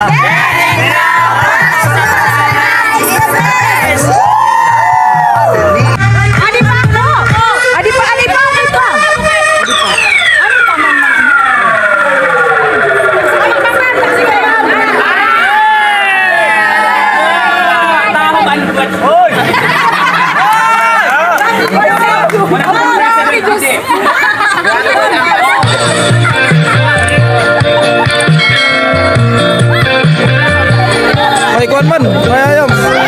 Adi Kwan Man. May ayam.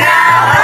now.